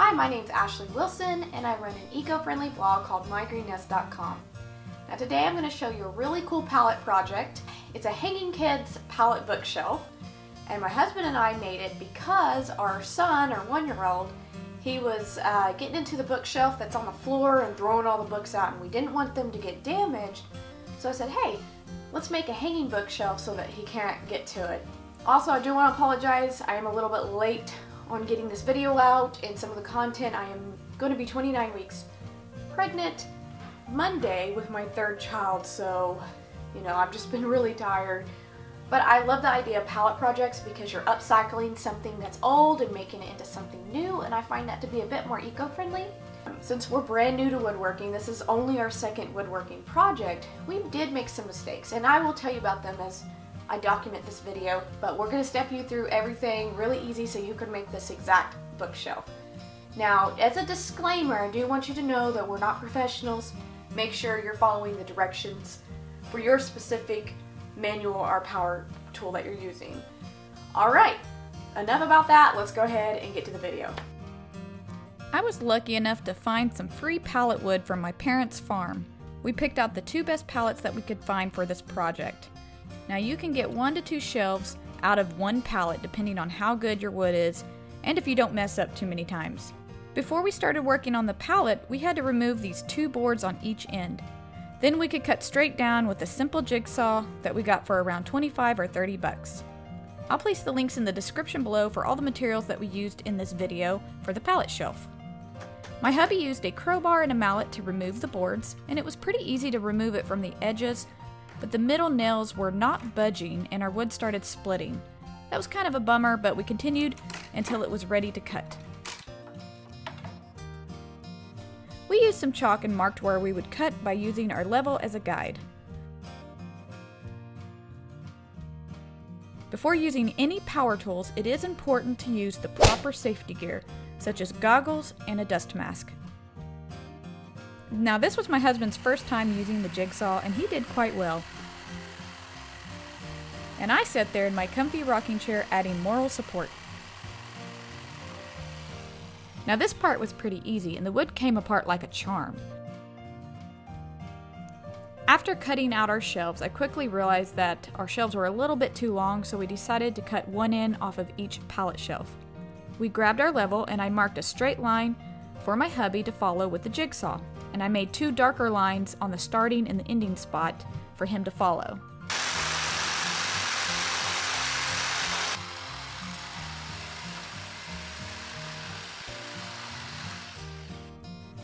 Hi, my name's Ashley Wilson and I run an eco-friendly blog called mygreennest.com. Now today I'm going to show you a really cool pallet project. It's a Hanging Kids pallet bookshelf and my husband and I made it because our son, our one-year-old, he was uh, getting into the bookshelf that's on the floor and throwing all the books out and we didn't want them to get damaged. So I said, hey, let's make a hanging bookshelf so that he can't get to it. Also, I do want to apologize. I am a little bit late on getting this video out and some of the content. I am going to be 29 weeks pregnant Monday with my third child, so, you know, I've just been really tired. But I love the idea of pallet projects because you're upcycling something that's old and making it into something new, and I find that to be a bit more eco-friendly. Since we're brand new to woodworking, this is only our second woodworking project, we did make some mistakes, and I will tell you about them as I document this video, but we're going to step you through everything really easy so you can make this exact bookshelf. Now, as a disclaimer, I do want you to know that we're not professionals. Make sure you're following the directions for your specific manual or power tool that you're using. Alright, enough about that, let's go ahead and get to the video. I was lucky enough to find some free pallet wood from my parents' farm. We picked out the two best pallets that we could find for this project. Now you can get one to two shelves out of one pallet depending on how good your wood is and if you don't mess up too many times. Before we started working on the pallet, we had to remove these two boards on each end. Then we could cut straight down with a simple jigsaw that we got for around 25 or 30 bucks. I'll place the links in the description below for all the materials that we used in this video for the pallet shelf. My hubby used a crowbar and a mallet to remove the boards, and it was pretty easy to remove it from the edges, but the middle nails were not budging and our wood started splitting. That was kind of a bummer, but we continued until it was ready to cut. We used some chalk and marked where we would cut by using our level as a guide. Before using any power tools, it is important to use the proper safety gear, such as goggles and a dust mask. Now this was my husband's first time using the jigsaw and he did quite well. And I sat there in my comfy rocking chair adding moral support. Now this part was pretty easy and the wood came apart like a charm. After cutting out our shelves, I quickly realized that our shelves were a little bit too long, so we decided to cut one end off of each pallet shelf. We grabbed our level and I marked a straight line for my hubby to follow with the jigsaw, and I made two darker lines on the starting and the ending spot for him to follow.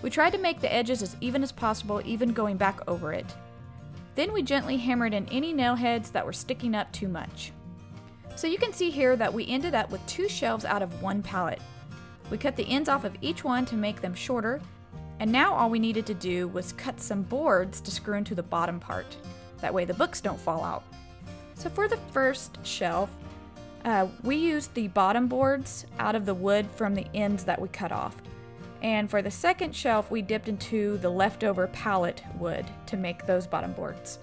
We tried to make the edges as even as possible, even going back over it. Then we gently hammered in any nail heads that were sticking up too much. So you can see here that we ended up with two shelves out of one pallet. We cut the ends off of each one to make them shorter, and now all we needed to do was cut some boards to screw into the bottom part. That way the books don't fall out. So for the first shelf, uh, we used the bottom boards out of the wood from the ends that we cut off. And for the second shelf, we dipped into the leftover pallet wood to make those bottom boards.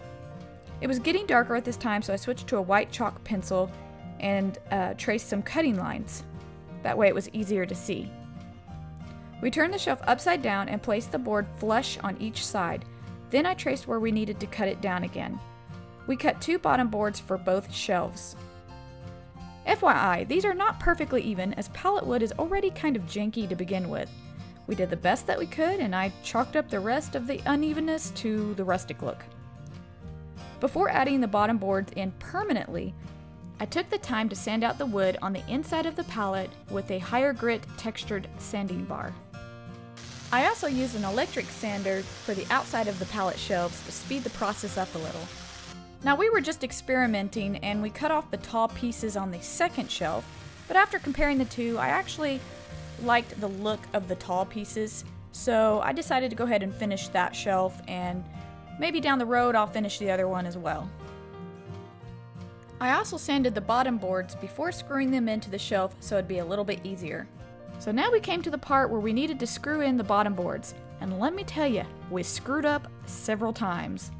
It was getting darker at this time, so I switched to a white chalk pencil and uh, traced some cutting lines. That way it was easier to see. We turned the shelf upside down and placed the board flush on each side. Then I traced where we needed to cut it down again. We cut two bottom boards for both shelves. FYI, these are not perfectly even as pallet wood is already kind of janky to begin with. We did the best that we could, and I chalked up the rest of the unevenness to the rustic look. Before adding the bottom boards in permanently, I took the time to sand out the wood on the inside of the pallet with a higher grit textured sanding bar. I also used an electric sander for the outside of the pallet shelves to speed the process up a little. Now we were just experimenting and we cut off the tall pieces on the second shelf, but after comparing the two, I actually liked the look of the tall pieces, so I decided to go ahead and finish that shelf and maybe down the road I'll finish the other one as well. I also sanded the bottom boards before screwing them into the shelf so it'd be a little bit easier. So now we came to the part where we needed to screw in the bottom boards, and let me tell you, we screwed up several times.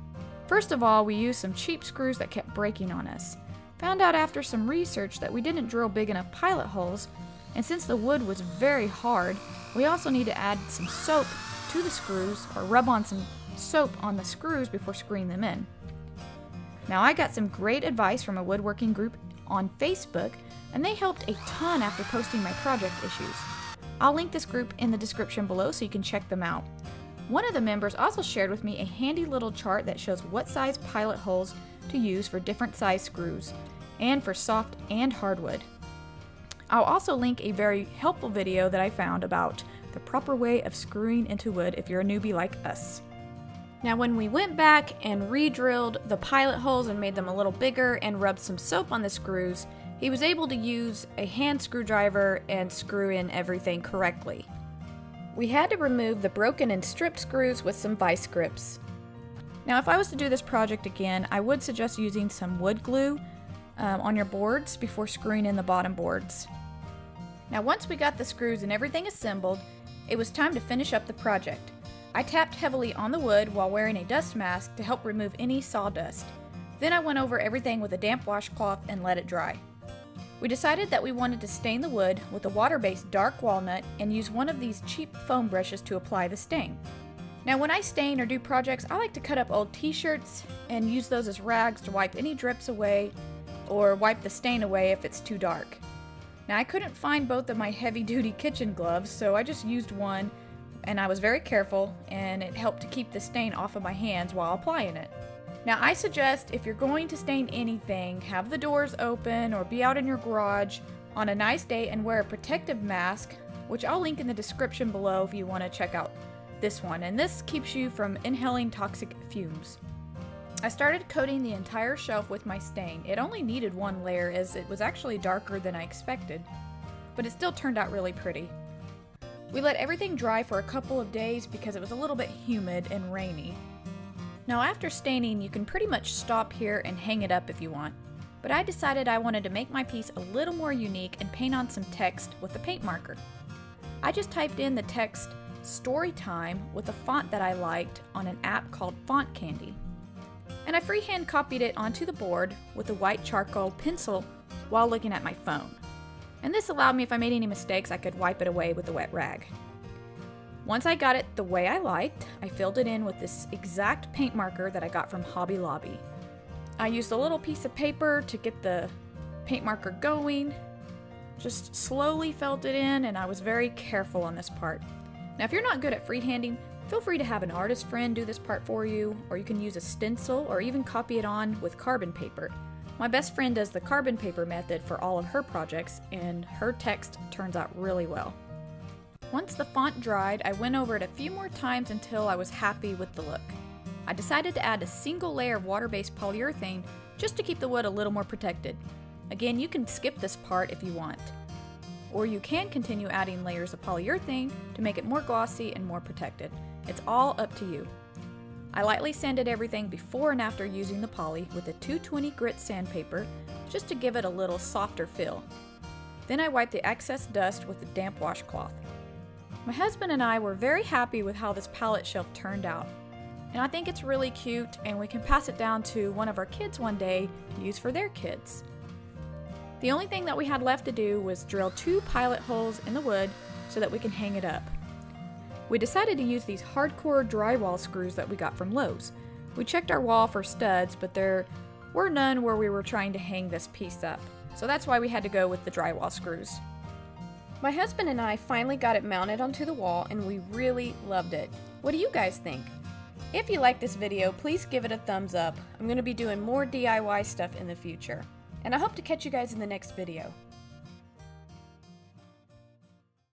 First of all, we used some cheap screws that kept breaking on us. Found out after some research that we didn't drill big enough pilot holes and since the wood was very hard, We also need to add some soap to the screws or rub on some soap on the screws before screwing them in. Now I got some great advice from a woodworking group on Facebook and they helped a ton after posting my project issues. I'll link this group in the description below so you can check them out. One of the members also shared with me a handy little chart that shows what size pilot holes to use for different size screws and for soft and hardwood. I'll also link a very helpful video that I found about the proper way of screwing into wood if you're a newbie like us. Now when we went back and re-drilled the pilot holes and made them a little bigger and rubbed some soap on the screws, he was able to use a hand screwdriver and screw in everything correctly. We had to remove the broken and stripped screws with some vice grips. Now if I was to do this project again, I would suggest using some wood glue um, on your boards before screwing in the bottom boards. Now once we got the screws and everything assembled, it was time to finish up the project. I tapped heavily on the wood while wearing a dust mask to help remove any sawdust. Then I went over everything with a damp washcloth and let it dry. We decided that we wanted to stain the wood with a water-based dark walnut and use one of these cheap foam brushes to apply the stain. Now when I stain or do projects, I like to cut up old t-shirts and use those as rags to wipe any drips away or wipe the stain away if it's too dark. Now I couldn't find both of my heavy duty kitchen gloves, so I just used one and I was very careful and it helped to keep the stain off of my hands while applying it. Now I suggest if you're going to stain anything, have the doors open or be out in your garage on a nice day and wear a protective mask, which I'll link in the description below if you want to check out this one. And this keeps you from inhaling toxic fumes. I started coating the entire shelf with my stain. It only needed one layer as it was actually darker than I expected, but it still turned out really pretty. We let everything dry for a couple of days because it was a little bit humid and rainy. Now after staining, you can pretty much stop here and hang it up if you want, but I decided I wanted to make my piece a little more unique and paint on some text with a paint marker. I just typed in the text story time with a font that I liked on an app called Font Candy and I freehand copied it onto the board with a white charcoal pencil while looking at my phone. And this allowed me, if I made any mistakes, I could wipe it away with a wet rag. Once I got it the way I liked, I filled it in with this exact paint marker that I got from Hobby Lobby. I used a little piece of paper to get the paint marker going, just slowly filled it in, and I was very careful on this part. Now, if you're not good at freehanding, Feel free to have an artist friend do this part for you, or you can use a stencil or even copy it on with carbon paper. My best friend does the carbon paper method for all of her projects, and her text turns out really well. Once the font dried, I went over it a few more times until I was happy with the look. I decided to add a single layer of water-based polyurethane just to keep the wood a little more protected. Again, you can skip this part if you want. Or you can continue adding layers of polyurethane to make it more glossy and more protected. It's all up to you. I lightly sanded everything before and after using the poly with a 220 grit sandpaper just to give it a little softer feel. Then I wiped the excess dust with a damp washcloth. My husband and I were very happy with how this pallet shelf turned out. And I think it's really cute and we can pass it down to one of our kids one day to use for their kids. The only thing that we had left to do was drill two pilot holes in the wood so that we can hang it up. We decided to use these hardcore drywall screws that we got from Lowe's. We checked our wall for studs, but there were none where we were trying to hang this piece up. So that's why we had to go with the drywall screws. My husband and I finally got it mounted onto the wall and we really loved it. What do you guys think? If you like this video, please give it a thumbs up. I'm going to be doing more DIY stuff in the future. And I hope to catch you guys in the next video.